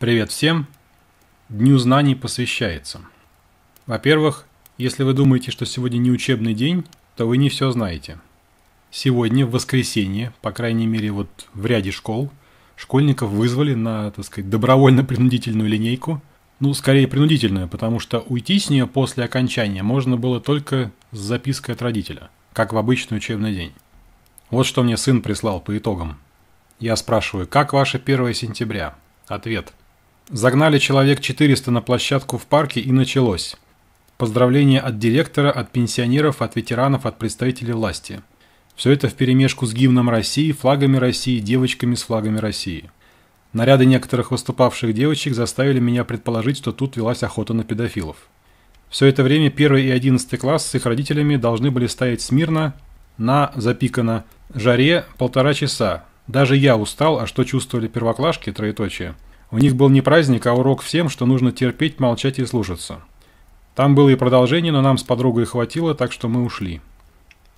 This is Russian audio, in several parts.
Привет всем! Дню знаний посвящается. Во-первых, если вы думаете, что сегодня не учебный день, то вы не все знаете. Сегодня, в воскресенье, по крайней мере вот в ряде школ, школьников вызвали на, так сказать, добровольно-принудительную линейку. Ну, скорее принудительную, потому что уйти с нее после окончания можно было только с запиской от родителя, как в обычный учебный день. Вот что мне сын прислал по итогам. Я спрашиваю, как ваше 1 сентября? Ответ. Загнали человек 400 на площадку в парке и началось. Поздравления от директора, от пенсионеров, от ветеранов, от представителей власти. Все это вперемешку с гимном России, флагами России, девочками с флагами России. Наряды некоторых выступавших девочек заставили меня предположить, что тут велась охота на педофилов. Все это время 1 и 11 класс с их родителями должны были стоять смирно, на, запикано, жаре полтора часа, даже я устал, а что чувствовали первоклашки, троеточие. У них был не праздник, а урок всем, что нужно терпеть, молчать и слушаться. Там было и продолжение, но нам с подругой хватило, так что мы ушли.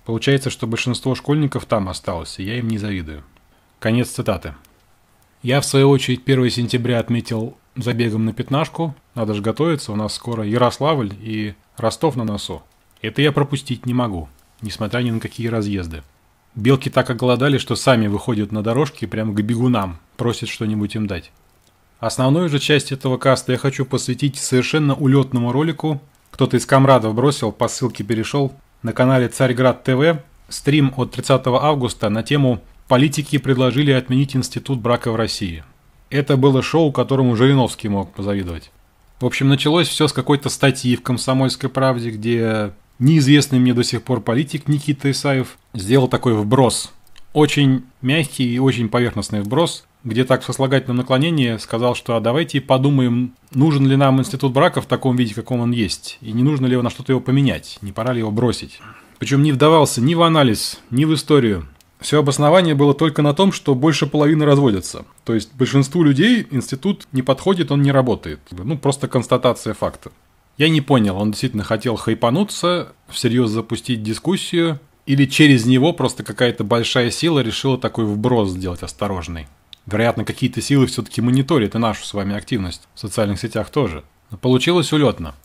Получается, что большинство школьников там осталось, и я им не завидую. Конец цитаты. Я, в свою очередь, 1 сентября отметил забегом на пятнашку. Надо же готовиться, у нас скоро Ярославль и Ростов на носу. Это я пропустить не могу, несмотря ни на какие разъезды. Белки так оголодали, что сами выходят на дорожки прямо к бегунам, просят что-нибудь им дать. Основную же часть этого каста я хочу посвятить совершенно улетному ролику. Кто-то из комрадов бросил, по ссылке перешел. На канале Царьград ТВ стрим от 30 августа на тему «Политики предложили отменить институт брака в России». Это было шоу, которому Жириновский мог позавидовать. В общем, началось все с какой-то статьи в «Комсомольской правде», где неизвестный мне до сих пор политик Никита Исаев сделал такой вброс. Очень мягкий и очень поверхностный вброс, где так в сослагательном наклонении сказал, что а давайте подумаем, нужен ли нам институт брака в таком виде, каком он есть, и не нужно ли на что-то его поменять, не пора ли его бросить. Причем не вдавался ни в анализ, ни в историю. Все обоснование было только на том, что больше половины разводятся. То есть большинству людей институт не подходит, он не работает. Ну, просто констатация факта. Я не понял, он действительно хотел хайпануться, всерьез запустить дискуссию, или через него просто какая-то большая сила решила такой вброс сделать осторожный. Вероятно, какие-то силы все-таки мониторят и нашу с вами активность в социальных сетях тоже. Но получилось улетно.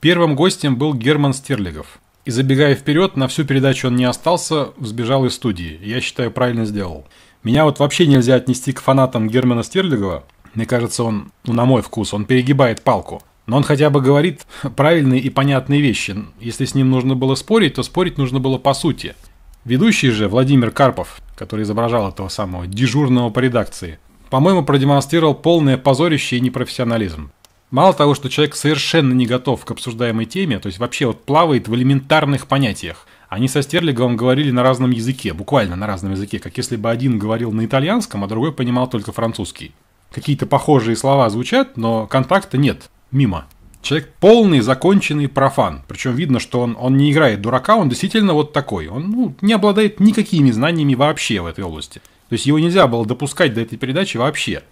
Первым гостем был Герман Стерлигов. И забегая вперед, на всю передачу он не остался, сбежал из студии. Я считаю, правильно сделал. Меня вот вообще нельзя отнести к фанатам Германа Стерлигова. Мне кажется, он, ну, на мой вкус, он перегибает палку. Но он хотя бы говорит правильные и понятные вещи. Если с ним нужно было спорить, то спорить нужно было по сути. Ведущий же, Владимир Карпов, который изображал этого самого дежурного по редакции, по-моему, продемонстрировал полное позорище и непрофессионализм. Мало того, что человек совершенно не готов к обсуждаемой теме, то есть вообще вот плавает в элементарных понятиях. Они со Стерлиговым говорили на разном языке, буквально на разном языке, как если бы один говорил на итальянском, а другой понимал только французский. Какие-то похожие слова звучат, но контакта нет мимо. Человек полный, законченный профан. Причем видно, что он, он не играет дурака, он действительно вот такой. Он ну, не обладает никакими знаниями вообще в этой области. То есть его нельзя было допускать до этой передачи вообще.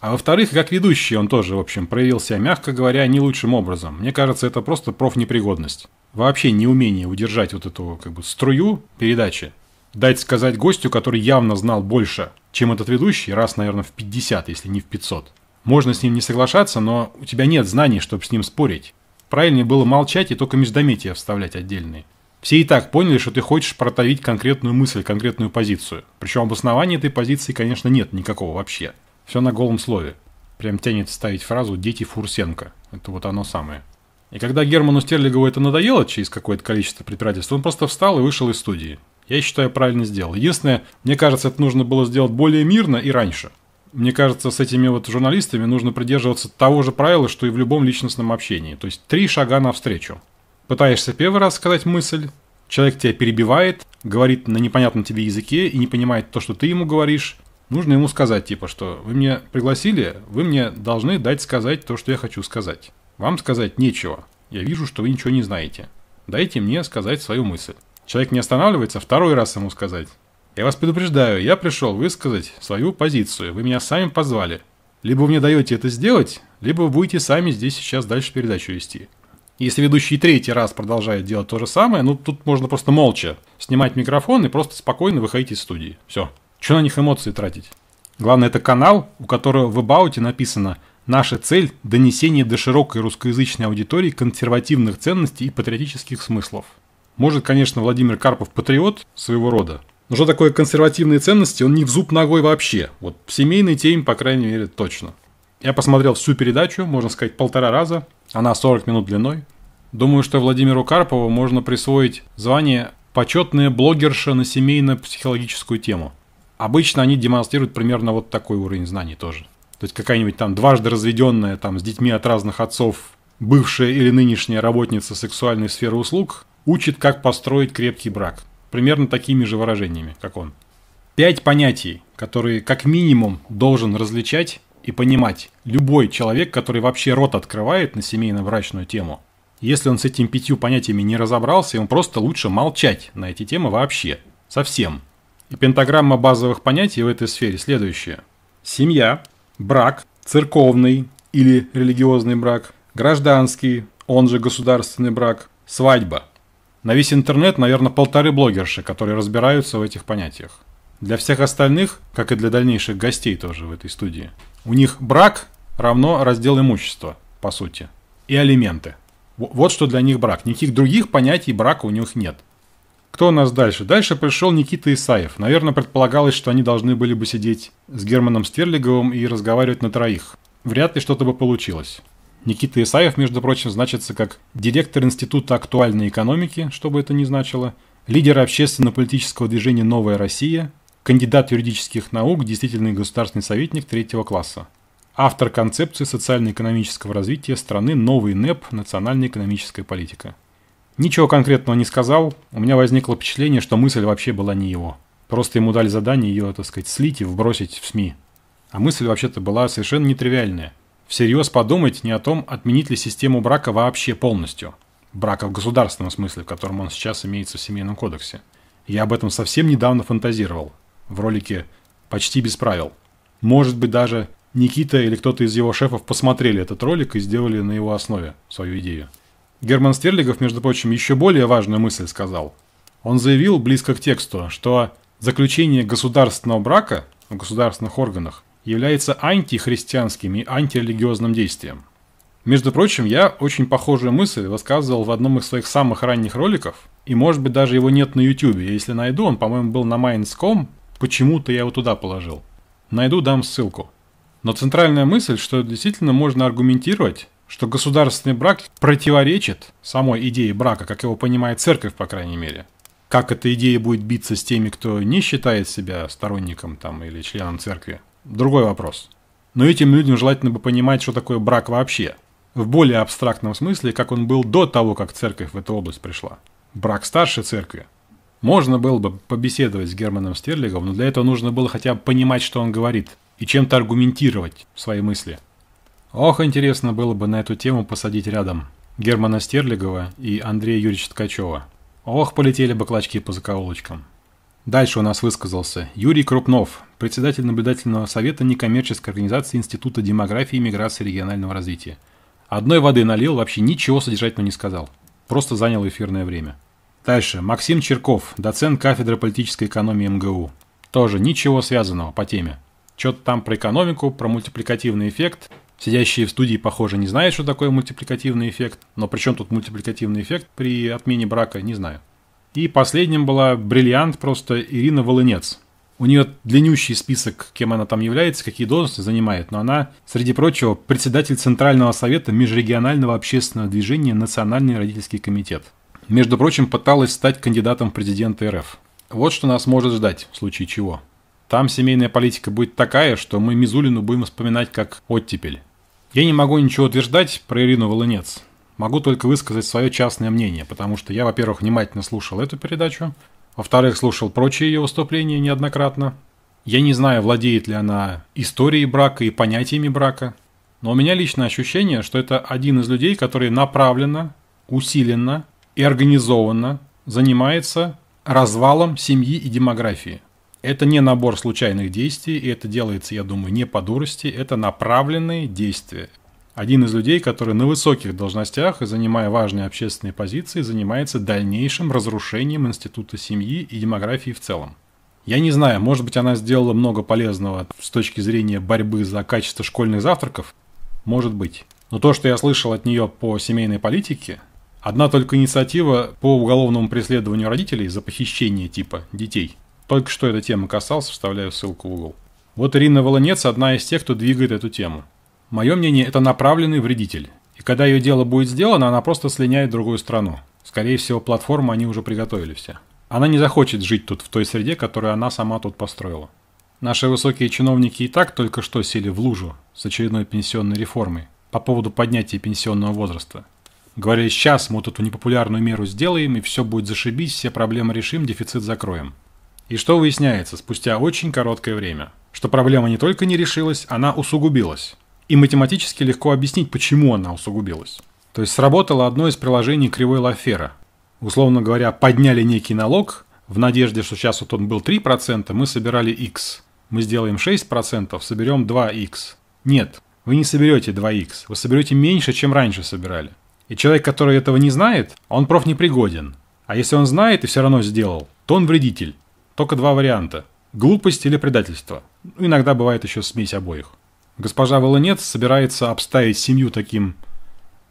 А во-вторых, как ведущий он тоже, в общем, проявил себя, мягко говоря, не лучшим образом. Мне кажется, это просто профнепригодность. Вообще неумение удержать вот эту как бы струю передачи. Дать сказать гостю, который явно знал больше, чем этот ведущий, раз, наверное, в 50, если не в 500. Можно с ним не соглашаться, но у тебя нет знаний, чтобы с ним спорить. Правильнее было молчать и только междометия вставлять отдельные. Все и так поняли, что ты хочешь протавить конкретную мысль, конкретную позицию. Причем обоснования этой позиции, конечно, нет никакого вообще. Все на голом слове. Прям тянет ставить фразу «дети Фурсенко». Это вот оно самое. И когда Герману Стерлигову это надоело через какое-то количество предприятий, он просто встал и вышел из студии. Я считаю, правильно сделал. Единственное, мне кажется, это нужно было сделать более мирно и раньше. Мне кажется, с этими вот журналистами нужно придерживаться того же правила, что и в любом личностном общении. То есть три шага навстречу. Пытаешься первый раз сказать мысль, человек тебя перебивает, говорит на непонятном тебе языке и не понимает то, что ты ему говоришь. Нужно ему сказать, типа, что вы меня пригласили, вы мне должны дать сказать то, что я хочу сказать. Вам сказать нечего. Я вижу, что вы ничего не знаете. Дайте мне сказать свою мысль. Человек не останавливается, второй раз ему сказать. Я вас предупреждаю, я пришел высказать свою позицию. Вы меня сами позвали. Либо вы мне даете это сделать, либо вы будете сами здесь сейчас дальше передачу вести. Если ведущий третий раз продолжает делать то же самое, ну тут можно просто молча снимать микрофон и просто спокойно выходить из студии. Все. Что на них эмоции тратить? Главное, это канал, у которого в About написано Наша цель – донесение до широкой русскоязычной аудитории консервативных ценностей и патриотических смыслов. Может, конечно, Владимир Карпов патриот своего рода, но что такое консервативные ценности, он не в зуб ногой вообще. Вот в семейной теме, по крайней мере, точно. Я посмотрел всю передачу, можно сказать, полтора раза. Она 40 минут длиной. Думаю, что Владимиру Карпову можно присвоить звание «почетная блогерша на семейно-психологическую тему». Обычно они демонстрируют примерно вот такой уровень знаний тоже. То есть какая-нибудь там дважды разведенная там с детьми от разных отцов бывшая или нынешняя работница сексуальной сферы услуг учит, как построить крепкий брак. Примерно такими же выражениями, как он. Пять понятий, которые как минимум должен различать и понимать любой человек, который вообще рот открывает на семейно-брачную тему. Если он с этими пятью понятиями не разобрался, ему просто лучше молчать на эти темы вообще. Совсем. И пентаграмма базовых понятий в этой сфере следующая. Семья, брак, церковный или религиозный брак, гражданский, он же государственный брак, свадьба. На весь интернет, наверное, полторы блогерши, которые разбираются в этих понятиях. Для всех остальных, как и для дальнейших гостей тоже в этой студии, у них брак равно раздел имущества, по сути, и алименты. Вот что для них брак. Никаких других понятий брака у них нет. Кто у нас дальше? Дальше пришел Никита Исаев. Наверное, предполагалось, что они должны были бы сидеть с Германом Стерлиговым и разговаривать на троих. Вряд ли что-то бы получилось. Никита Исаев, между прочим, значится как директор Института актуальной экономики, что бы это ни значило, лидер общественно-политического движения «Новая Россия», кандидат юридических наук, действительный государственный советник третьего класса. Автор концепции социально-экономического развития страны «Новый НЭП. Национальная экономическая политика». Ничего конкретного не сказал, у меня возникло впечатление, что мысль вообще была не его. Просто ему дали задание ее, так сказать, слить и вбросить в СМИ. А мысль вообще-то была совершенно нетривиальная. Всерьез подумать не о том, отменить ли систему брака вообще полностью. Брака в государственном смысле, в котором он сейчас имеется в Семейном кодексе. Я об этом совсем недавно фантазировал. В ролике «Почти без правил». Может быть, даже Никита или кто-то из его шефов посмотрели этот ролик и сделали на его основе свою идею. Герман Стерлигов, между прочим, еще более важную мысль сказал. Он заявил близко к тексту, что заключение государственного брака в государственных органах является антихристианским и антирелигиозным действием. Между прочим, я очень похожую мысль высказывал в одном из своих самых ранних роликов, и может быть даже его нет на YouTube. Если найду, он, по-моему, был на Minds.com, почему-то я его туда положил. Найду, дам ссылку. Но центральная мысль, что действительно можно аргументировать, что государственный брак противоречит самой идее брака, как его понимает церковь, по крайней мере. Как эта идея будет биться с теми, кто не считает себя сторонником там, или членом церкви, другой вопрос. Но этим людям желательно бы понимать, что такое брак вообще. В более абстрактном смысле, как он был до того, как церковь в эту область пришла. Брак старшей церкви. Можно было бы побеседовать с Германом Стерлигом, но для этого нужно было хотя бы понимать, что он говорит, и чем-то аргументировать свои мысли – Ох, интересно было бы на эту тему посадить рядом Германа Стерлигова и Андрея Юрьевича Ткачева. Ох, полетели бы клочки по закоулочкам. Дальше у нас высказался Юрий Крупнов, председатель наблюдательного совета некоммерческой организации Института демографии и миграции регионального развития. Одной воды налил, вообще ничего содержательного не сказал. Просто занял эфирное время. Дальше. Максим Черков, доцент кафедры политической экономии МГУ. Тоже ничего связанного по теме. Что-то там про экономику, про мультипликативный эффект, Сидящие в студии, похоже, не знают, что такое мультипликативный эффект. Но при чем тут мультипликативный эффект при отмене брака, не знаю. И последним была бриллиант просто Ирина Волынец. У нее длиннющий список, кем она там является, какие должности занимает, но она, среди прочего, председатель Центрального совета Межрегионального общественного движения «Национальный родительский комитет». Между прочим, пыталась стать кандидатом в президенты РФ. Вот что нас может ждать, в случае чего. Там семейная политика будет такая, что мы Мизулину будем вспоминать как оттепель. Я не могу ничего утверждать про Ирину Волынец. Могу только высказать свое частное мнение, потому что я, во-первых, внимательно слушал эту передачу, во-вторых, слушал прочие ее выступления неоднократно. Я не знаю, владеет ли она историей брака и понятиями брака, но у меня личное ощущение, что это один из людей, который направленно, усиленно и организованно занимается развалом семьи и демографии – это не набор случайных действий, и это делается, я думаю, не по дурости, это направленные действия. Один из людей, который на высоких должностях и занимая важные общественные позиции, занимается дальнейшим разрушением института семьи и демографии в целом. Я не знаю, может быть она сделала много полезного с точки зрения борьбы за качество школьных завтраков, Может быть. Но то, что я слышал от нее по семейной политике, одна только инициатива по уголовному преследованию родителей за похищение типа детей. Только что эта тема касалась, вставляю ссылку в угол. Вот Ирина Волонец одна из тех, кто двигает эту тему. Мое мнение, это направленный вредитель. И когда ее дело будет сделано, она просто слиняет в другую страну. Скорее всего, платформу они уже приготовили все. Она не захочет жить тут, в той среде, которую она сама тут построила. Наши высокие чиновники и так только что сели в лужу с очередной пенсионной реформой по поводу поднятия пенсионного возраста. Говорили, сейчас мы тут эту непопулярную меру сделаем, и все будет зашибись, все проблемы решим, дефицит закроем. И что выясняется спустя очень короткое время? Что проблема не только не решилась, она усугубилась. И математически легко объяснить, почему она усугубилась. То есть сработало одно из приложений кривой Лафера. Условно говоря, подняли некий налог, в надежде, что сейчас вот он был 3%, мы собирали x мы сделаем 6%, соберем 2х. Нет, вы не соберете 2х, вы соберете меньше, чем раньше собирали. И человек, который этого не знает, он проф непригоден. А если он знает и все равно сделал, то он вредитель. Только два варианта. Глупость или предательство. Ну, иногда бывает еще смесь обоих. Госпожа Волонец собирается обставить семью таким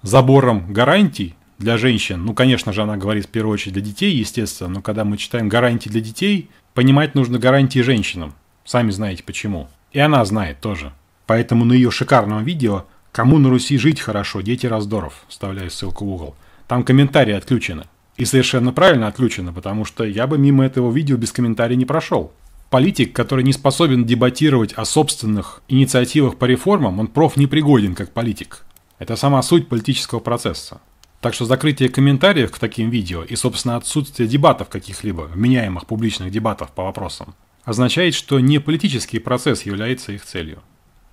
забором гарантий для женщин. Ну, конечно же, она говорит в первую очередь для детей, естественно, но когда мы читаем гарантии для детей, понимать нужно гарантии женщинам. Сами знаете почему. И она знает тоже. Поэтому на ее шикарном видео «Кому на Руси жить хорошо? Дети раздоров» вставляю ссылку в угол. Там комментарии отключены. И совершенно правильно отключены, потому что я бы мимо этого видео без комментариев не прошел. Политик, который не способен дебатировать о собственных инициативах по реформам, он проф непригоден как политик. Это сама суть политического процесса. Так что закрытие комментариев к таким видео и, собственно, отсутствие дебатов каких-либо, вменяемых публичных дебатов по вопросам, означает, что не политический процесс является их целью.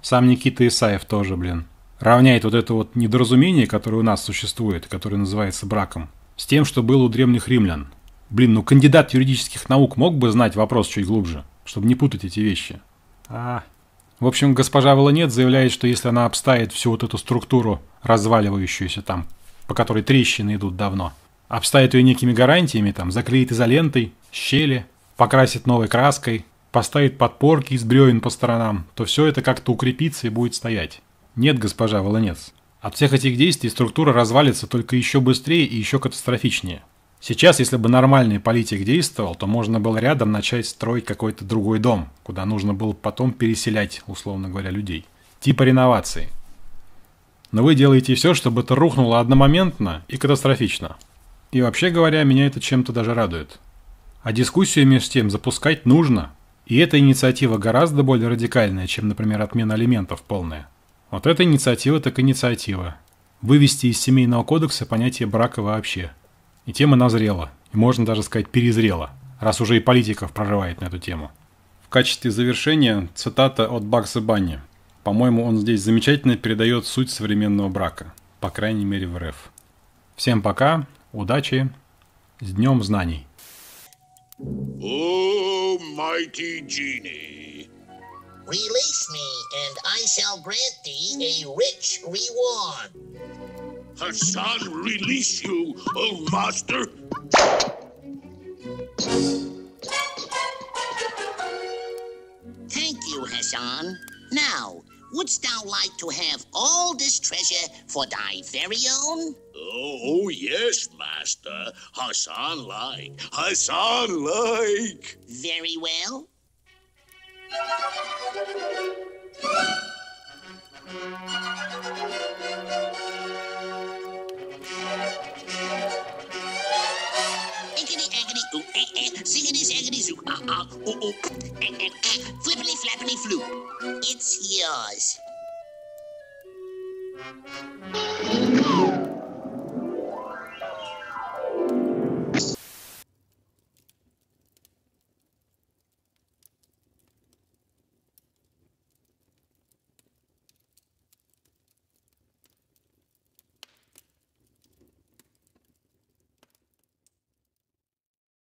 Сам Никита Исаев тоже, блин, равняет вот это вот недоразумение, которое у нас существует, которое называется браком, с тем, что было у древних римлян. Блин, ну кандидат юридических наук мог бы знать вопрос чуть глубже, чтобы не путать эти вещи. А, в общем, госпожа Волонет заявляет, что если она обставит всю вот эту структуру, разваливающуюся там, по которой трещины идут давно, обставит ее некими гарантиями, там, заклеит изолентой, щели, покрасит новой краской, поставит подпорки из бревен по сторонам, то все это как-то укрепится и будет стоять. Нет, госпожа Волонец. От всех этих действий структура развалится только еще быстрее и еще катастрофичнее. Сейчас, если бы нормальный политик действовал, то можно было рядом начать строить какой-то другой дом, куда нужно было потом переселять, условно говоря, людей. Типа реновации. Но вы делаете все, чтобы это рухнуло одномоментно и катастрофично. И вообще говоря, меня это чем-то даже радует. А дискуссию между тем запускать нужно. И эта инициатива гораздо более радикальная, чем, например, отмена алиментов полная. Вот эта инициатива так инициатива. Вывести из семейного кодекса понятие брака вообще. И тема назрела, и можно даже сказать перезрела, раз уже и политиков прорывает на эту тему. В качестве завершения цитата от Бакса Банни. По-моему, он здесь замечательно передает суть современного брака, по крайней мере в РФ. Всем пока, удачи, с Днем Знаний! Oh, mighty genie. Release me, and I shall grant thee a rich reward. Hassan, release you, oh master. Thank you, Hassan. Now, wouldst thou like to have all this treasure for thy very own? Oh, oh, yes, master. Hassan like. Hassan like. Very well. Ooh, eh, eh, ziggity, zaggity, zoo, ah, ah, ooh, ooh, eh, eh, eh, flippity, flappity, floo. It's yours.